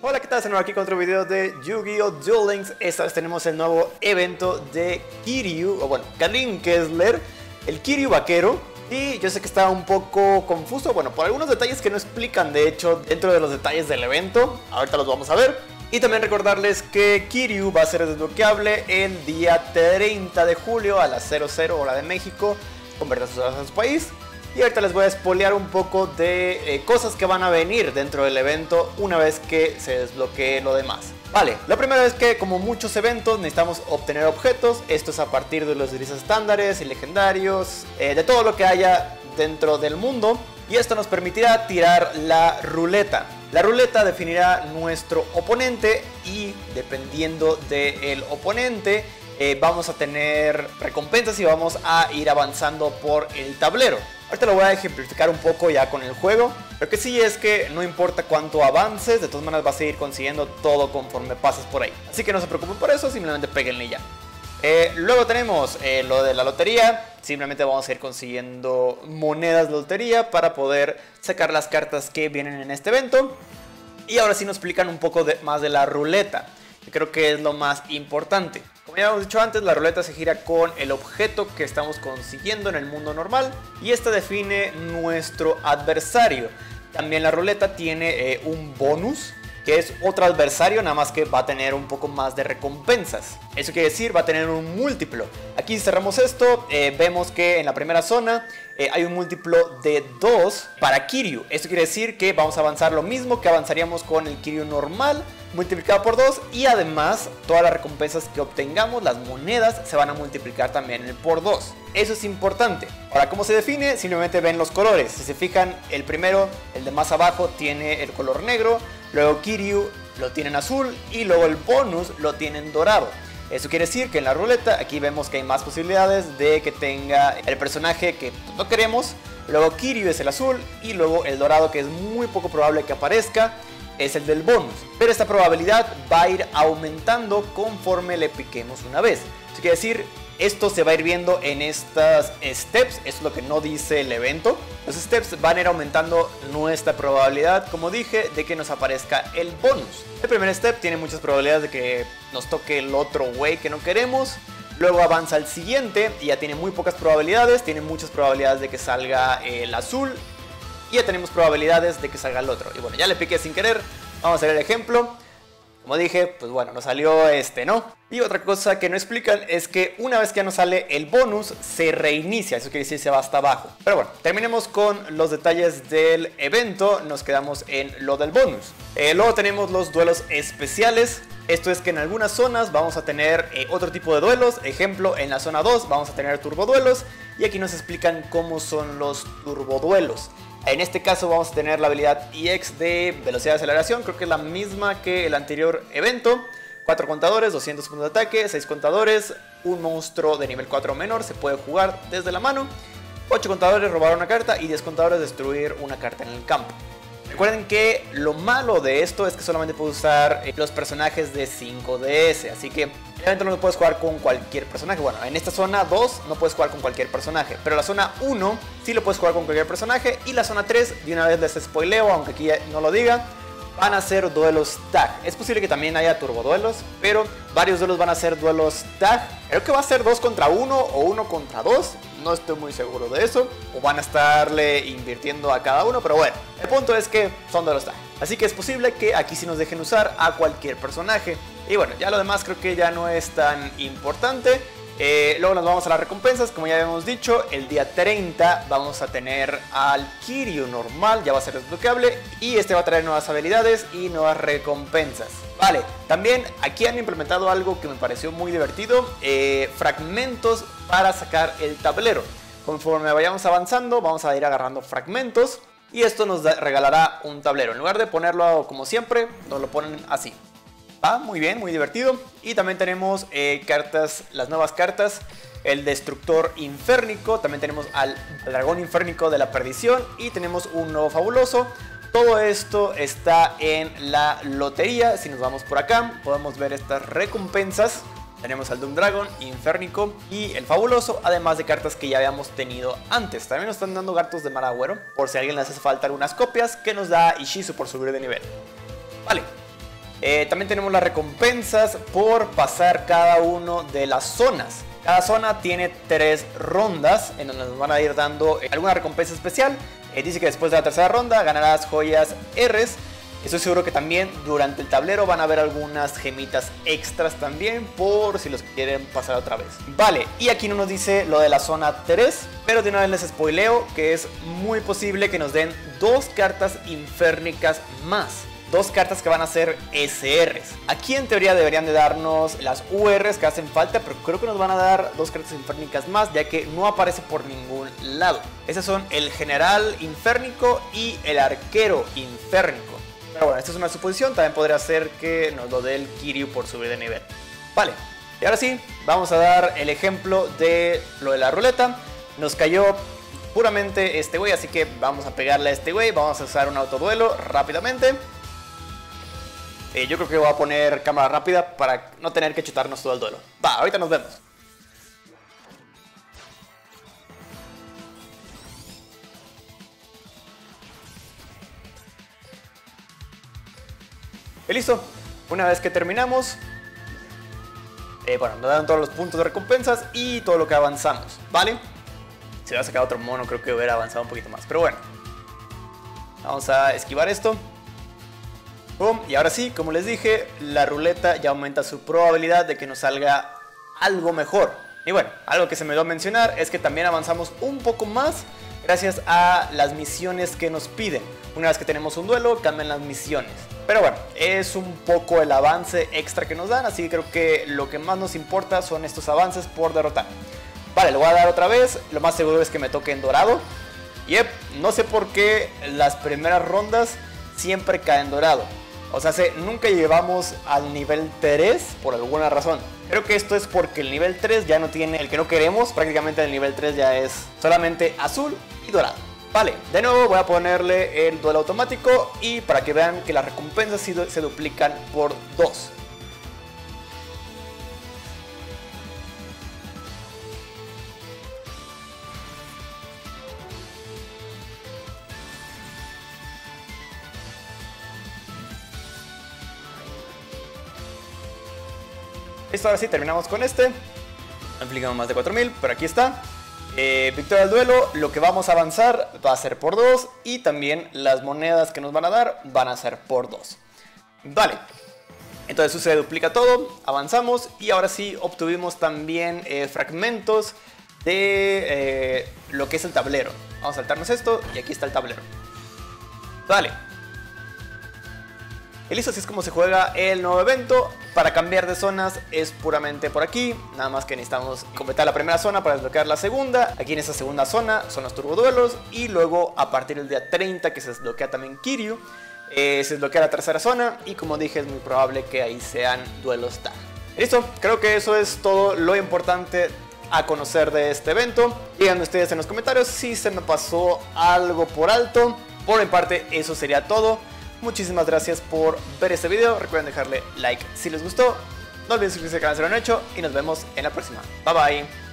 Hola, ¿qué tal? Estamos aquí con otro video de Yu-Gi-Oh! Duel Links. Esta vez tenemos el nuevo evento de Kiryu, o bueno, Kalin Kessler, el Kiryu vaquero. Y yo sé que está un poco confuso, bueno, por algunos detalles que no explican, de hecho, dentro de los detalles del evento. Ahorita los vamos a ver. Y también recordarles que Kiryu va a ser desbloqueable el día 30 de julio a las 00 hora de México, convertir sus horas a su país. Y ahorita les voy a espolear un poco de eh, cosas que van a venir dentro del evento una vez que se desbloquee lo demás. Vale, la primera es que como muchos eventos necesitamos obtener objetos, esto es a partir de los gris estándares y legendarios, eh, de todo lo que haya dentro del mundo y esto nos permitirá tirar la ruleta. La ruleta definirá nuestro oponente y dependiendo del oponente eh, vamos a tener recompensas y vamos a ir avanzando por el tablero. Ahorita lo voy a ejemplificar un poco ya con el juego. Lo que sí es que no importa cuánto avances, de todas maneras vas a ir consiguiendo todo conforme pases por ahí. Así que no se preocupen por eso, simplemente peguenle ya. Eh, luego tenemos eh, lo de la lotería. Simplemente vamos a ir consiguiendo monedas de lotería para poder sacar las cartas que vienen en este evento. Y ahora sí nos explican un poco más de la ruleta, que creo que es lo más importante. Como ya hemos dicho antes, la ruleta se gira con el objeto que estamos consiguiendo en el mundo normal y esta define nuestro adversario. También la ruleta tiene eh, un bonus que es otro adversario, nada más que va a tener un poco más de recompensas. Eso quiere decir, va a tener un múltiplo. Aquí cerramos esto, eh, vemos que en la primera zona eh, hay un múltiplo de 2 para Kiryu. Esto quiere decir que vamos a avanzar lo mismo que avanzaríamos con el Kiryu normal, multiplicado por 2 y además todas las recompensas que obtengamos, las monedas, se van a multiplicar también por 2. Eso es importante. Ahora, ¿cómo se define? Simplemente ven los colores. Si se fijan, el primero, el de más abajo, tiene el color negro, Luego Kiryu lo tienen azul y luego el bonus lo tienen dorado. Eso quiere decir que en la ruleta aquí vemos que hay más posibilidades de que tenga el personaje que no queremos. Luego Kiryu es el azul y luego el dorado que es muy poco probable que aparezca es el del bonus. Pero esta probabilidad va a ir aumentando conforme le piquemos una vez. Eso quiere decir esto se va a ir viendo en estas steps, es lo que no dice el evento. Los steps van a ir aumentando nuestra probabilidad, como dije, de que nos aparezca el bonus. El primer step tiene muchas probabilidades de que nos toque el otro way que no queremos. Luego avanza al siguiente y ya tiene muy pocas probabilidades, tiene muchas probabilidades de que salga el azul. Y ya tenemos probabilidades de que salga el otro. Y bueno, ya le piqué sin querer. Vamos a hacer el ejemplo. Como dije, pues bueno, nos salió este, ¿no? Y otra cosa que no explican es que una vez que ya nos sale el bonus, se reinicia. Eso quiere decir se va hasta abajo. Pero bueno, terminemos con los detalles del evento. Nos quedamos en lo del bonus. Eh, luego tenemos los duelos especiales. Esto es que en algunas zonas vamos a tener eh, otro tipo de duelos. Ejemplo, en la zona 2 vamos a tener turboduelos. Y aquí nos explican cómo son los turboduelos. En este caso vamos a tener la habilidad EX de velocidad de aceleración, creo que es la misma que el anterior evento. 4 contadores, 200 puntos de ataque, 6 contadores, un monstruo de nivel 4 o menor se puede jugar desde la mano. 8 contadores robar una carta y 10 contadores destruir una carta en el campo. Recuerden que lo malo de esto es que solamente puedo usar eh, los personajes de 5DS, así que obviamente no puedes jugar con cualquier personaje. Bueno, en esta zona 2 no puedes jugar con cualquier personaje, pero la zona 1 sí lo puedes jugar con cualquier personaje y la zona 3 de una vez les spoileo, aunque aquí no lo diga, van a ser duelos tag. Es posible que también haya turboduelos, pero varios duelos van a ser duelos tag. Creo que va a ser 2 contra 1 o 1 contra 2. No estoy muy seguro de eso. O van a estarle invirtiendo a cada uno, pero bueno. El punto es que son duelos tag. Así que es posible que aquí sí nos dejen usar a cualquier personaje. Y bueno, ya lo demás creo que ya no es tan importante. Eh, luego nos vamos a las recompensas, como ya habíamos dicho, el día 30 vamos a tener al Kiryu normal, ya va a ser desbloqueable y este va a traer nuevas habilidades y nuevas recompensas. Vale, también aquí han implementado algo que me pareció muy divertido, eh, fragmentos para sacar el tablero. Conforme vayamos avanzando vamos a ir agarrando fragmentos y esto nos regalará un tablero. En lugar de ponerlo como siempre, nos lo ponen así. Muy bien, muy divertido. Y también tenemos eh, cartas, las nuevas cartas. El Destructor Inférnico. También tenemos al Dragón Inférnico de la Perdición. Y tenemos un nuevo fabuloso. Todo esto está en la lotería. Si nos vamos por acá, podemos ver estas recompensas. Tenemos al Doom Dragon, Inférnico y el Fabuloso, además de cartas que ya habíamos tenido antes. También nos están dando gatos de mar agüero, por si a alguien le hace falta algunas copias, que nos da Ishizu por subir de nivel. Vale, Eh, también tenemos las recompensas por pasar cada uno de las zonas. Cada zona tiene tres rondas en donde nos van a ir dando eh, alguna recompensa especial. Eh, dice que después de la tercera ronda ganarás joyas Rs. Estoy seguro que también durante el tablero van a haber algunas gemitas extras también por si los quieren pasar otra vez. Vale, y aquí no nos dice lo de la zona 3, pero de una vez les spoileo que es muy posible que nos den dos cartas inférnicas más dos cartas que van a ser SRs. Aquí en teoría deberían de darnos las URs que hacen falta, pero creo que nos van a dar dos cartas inférnicas más, ya que no aparece por ningún lado. Esas son el general inférnico y el arquero inférnico. Pero bueno, esta es una suposición, también podría ser que nos lo dé el Kiryu por subir de nivel. Vale, y ahora sí, vamos a dar el ejemplo de lo de la ruleta. Nos cayó puramente este güey, así que vamos a pegarle a este güey, vamos a usar un autoduelo rápidamente. Eh, yo creo que voy a poner cámara rápida para no tener que chutarnos todo el duelo. Va, ahorita nos vemos. Y listo. Una vez que terminamos, eh, bueno, nos dan todos los puntos de recompensas y todo lo que avanzamos, ¿vale? Si hubiera sacado otro mono, creo que hubiera avanzado un poquito más. Pero bueno, vamos a esquivar esto. Y ahora sí, como les dije, la ruleta ya aumenta su probabilidad de que nos salga algo mejor. Y bueno, algo que se me dio a mencionar es que también avanzamos un poco más gracias a las misiones que nos piden. Una vez que tenemos un duelo, cambian las misiones. Pero bueno, es un poco el avance extra que nos dan, así que creo que lo que más nos importa son estos avances por derrotar. Vale, lo voy a dar otra vez, lo más seguro es que me toque en dorado. Yep, no sé por qué las primeras rondas siempre caen dorado. O sea, nunca llevamos al nivel 3 por alguna razón. Creo que esto es porque el nivel 3 ya no tiene el que no queremos. Prácticamente el nivel 3 ya es solamente azul y dorado. Vale, de nuevo voy a ponerle el duelo automático y para que vean que las recompensas se duplican por 2. Ahora sí, terminamos con este. Aplicamos más de 4000, pero aquí está. Eh, victoria del duelo, lo que vamos a avanzar va a ser por 2 y también las monedas que nos van a dar van a ser por 2. Vale, entonces se duplica todo, avanzamos y ahora sí obtuvimos también eh, fragmentos de eh, lo que es el tablero. Vamos a saltarnos esto y aquí está el tablero. Vale, y listo, así es como se juega el nuevo evento. Para cambiar de zonas es puramente por aquí. Nada más que necesitamos completar la primera zona para desbloquear la segunda. Aquí en esa segunda zona son los turboduelos. Y luego a partir del día 30 que se desbloquea también Kiryu. Eh, se desbloquea la tercera zona. Y como dije es muy probable que ahí sean duelos tag. Listo, creo que eso es todo lo importante a conocer de este evento. Díganme ustedes en los comentarios si se me pasó algo por alto. Por mi parte, eso sería todo. Muchísimas gracias por ver este video. Recuerden dejarle like si les gustó. No olviden suscribirse al canal si lo han hecho. Y nos vemos en la próxima. Bye bye.